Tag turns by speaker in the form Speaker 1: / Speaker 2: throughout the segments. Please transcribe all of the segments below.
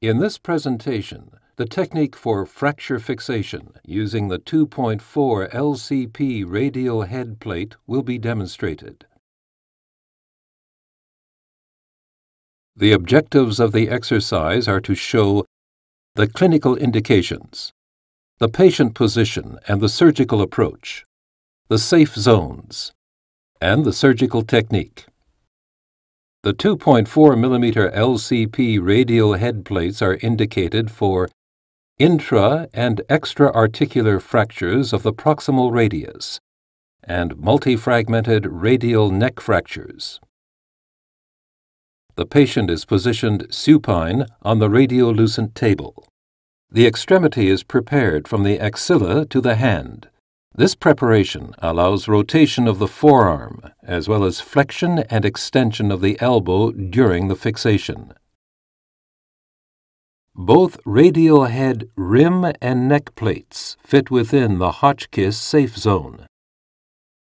Speaker 1: In this presentation, the technique for fracture fixation using the 2.4 LCP radial head plate will be demonstrated. The objectives of the exercise are to show the clinical indications, the patient position and the surgical approach, the safe zones, and the surgical technique. The 2.4 mm LCP radial head plates are indicated for intra and extra-articular fractures of the proximal radius and multifragmented radial neck fractures. The patient is positioned supine on the radiolucent table. The extremity is prepared from the axilla to the hand. This preparation allows rotation of the forearm as well as flexion and extension of the elbow during the fixation. Both radial head rim and neck plates fit within the Hotchkiss safe zone.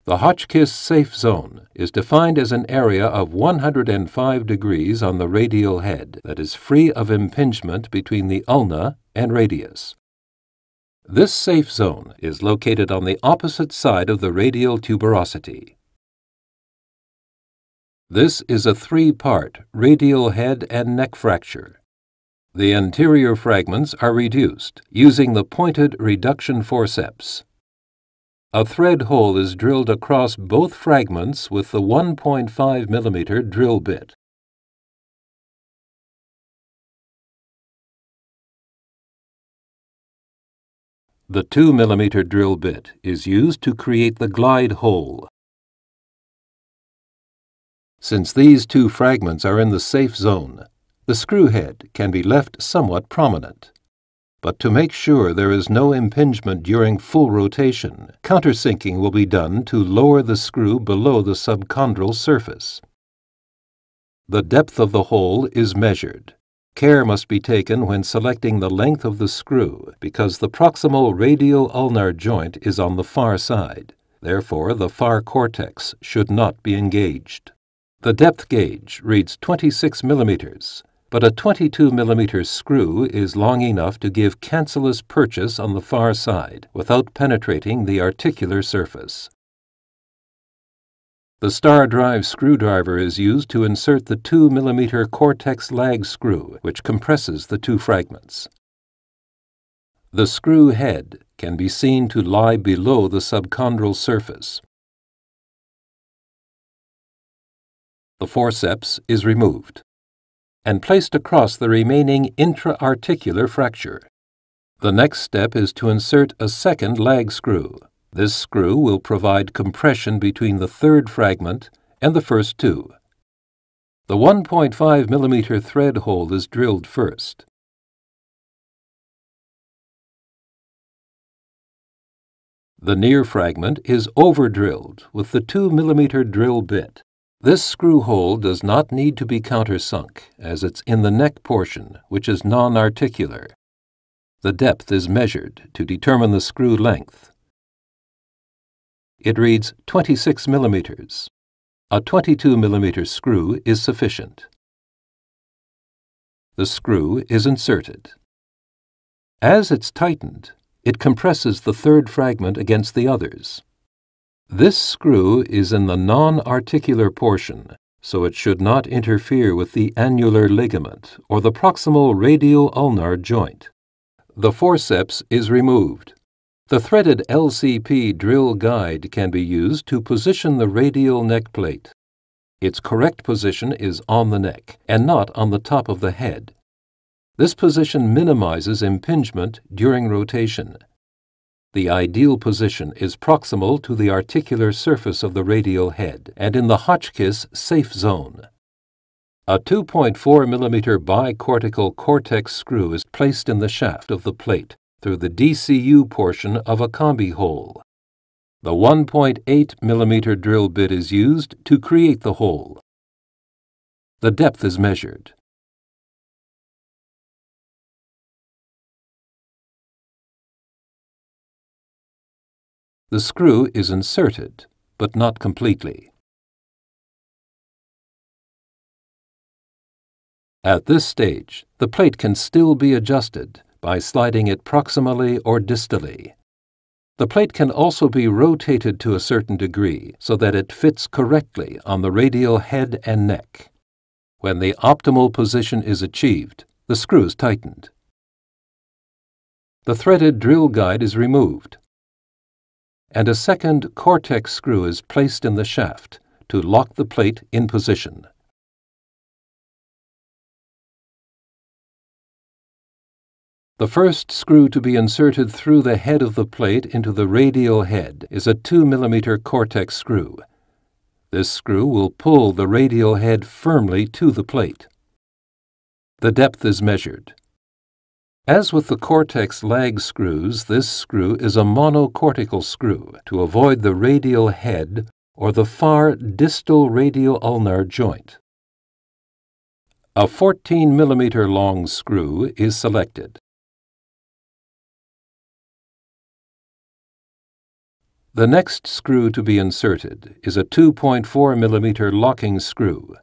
Speaker 1: The Hotchkiss safe zone is defined as an area of 105 degrees on the radial head that is free of impingement between the ulna and radius. This safe zone is located on the opposite side of the radial tuberosity. This is a three-part radial head and neck fracture. The anterior fragments are reduced using the pointed reduction forceps. A thread hole is drilled across both fragments with the 1.5 mm drill bit. The 2 mm drill bit is used to create the glide hole. Since these two fragments are in the safe zone, the screw head can be left somewhat prominent. But to make sure there is no impingement during full rotation, countersinking will be done to lower the screw below the subchondral surface. The depth of the hole is measured. Care must be taken when selecting the length of the screw because the proximal radio-ulnar joint is on the far side. Therefore, the far cortex should not be engaged. The depth gauge reads 26 millimeters, but a 22 millimeter screw is long enough to give cancellous purchase on the far side without penetrating the articular surface. The star drive screwdriver is used to insert the 2 mm Cortex lag screw, which compresses the two fragments. The screw head can be seen to lie below the subchondral surface. The forceps is removed and placed across the remaining intra-articular fracture. The next step is to insert a second lag screw. This screw will provide compression between the third fragment and the first two. The 1.5 millimeter thread hole is drilled first. The near fragment is over-drilled with the 2 millimeter drill bit. This screw hole does not need to be countersunk, as it's in the neck portion, which is non-articular. The depth is measured to determine the screw length. It reads 26 millimeters. A 22 millimeter screw is sufficient. The screw is inserted. As it's tightened, it compresses the third fragment against the others. This screw is in the non-articular portion, so it should not interfere with the annular ligament or the proximal radio-ulnar joint. The forceps is removed. The threaded LCP drill guide can be used to position the radial neck plate. Its correct position is on the neck and not on the top of the head. This position minimizes impingement during rotation. The ideal position is proximal to the articular surface of the radial head and in the Hotchkiss safe zone. A 2.4 mm bicortical cortex screw is placed in the shaft of the plate through the DCU portion of a combi hole. The 1.8 mm drill bit is used to create the hole. The depth is measured. The screw is inserted, but not completely. At this stage, the plate can still be adjusted by sliding it proximally or distally. The plate can also be rotated to a certain degree so that it fits correctly on the radial head and neck. When the optimal position is achieved, the screw is tightened. The threaded drill guide is removed, and a second Cortex screw is placed in the shaft to lock the plate in position. The first screw to be inserted through the head of the plate into the radial head is a 2 mm Cortex screw. This screw will pull the radial head firmly to the plate. The depth is measured. As with the Cortex lag screws, this screw is a monocortical screw to avoid the radial head or the far distal radial ulnar joint. A 14 mm long screw is selected. The next screw to be inserted is a 2.4 mm locking screw.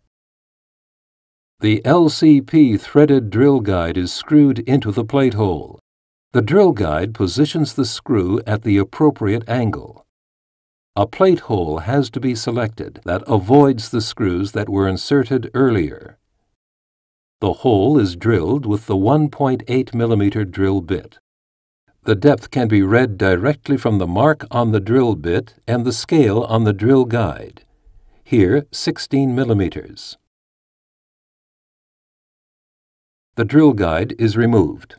Speaker 1: The LCP threaded drill guide is screwed into the plate hole. The drill guide positions the screw at the appropriate angle. A plate hole has to be selected that avoids the screws that were inserted earlier. The hole is drilled with the 1.8 mm drill bit. The depth can be read directly from the mark on the drill bit and the scale on the drill guide. Here, 16 millimeters. The drill guide is removed.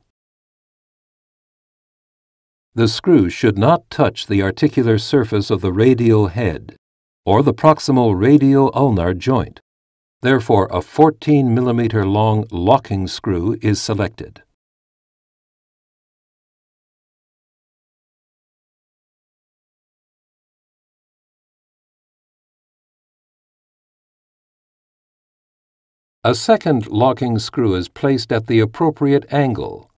Speaker 1: The screw should not touch the articular surface of the radial head or the proximal radial ulnar joint. Therefore, a 14 millimeter long locking screw is selected. A second locking screw is placed at the appropriate angle.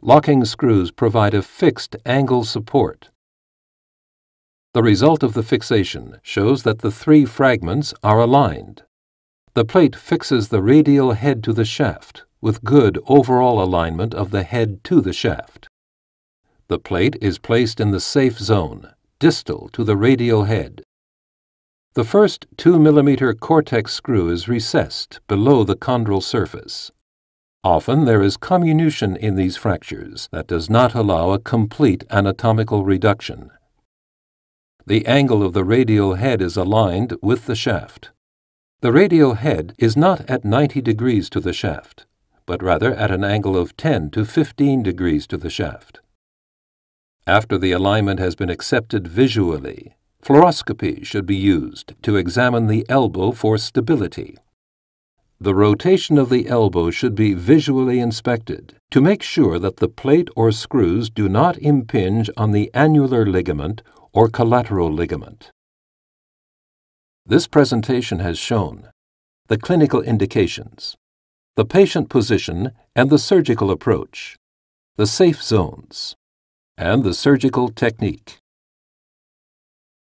Speaker 1: Locking screws provide a fixed angle support. The result of the fixation shows that the three fragments are aligned. The plate fixes the radial head to the shaft, with good overall alignment of the head to the shaft. The plate is placed in the safe zone, distal to the radial head. The first 2 mm cortex screw is recessed below the chondral surface. Often there is comminution in these fractures that does not allow a complete anatomical reduction. The angle of the radial head is aligned with the shaft. The radial head is not at 90 degrees to the shaft, but rather at an angle of 10 to 15 degrees to the shaft. After the alignment has been accepted visually, Fluoroscopy should be used to examine the elbow for stability. The rotation of the elbow should be visually inspected to make sure that the plate or screws do not impinge on the annular ligament or collateral ligament. This presentation has shown the clinical indications, the patient position and the surgical approach, the safe zones, and the surgical technique.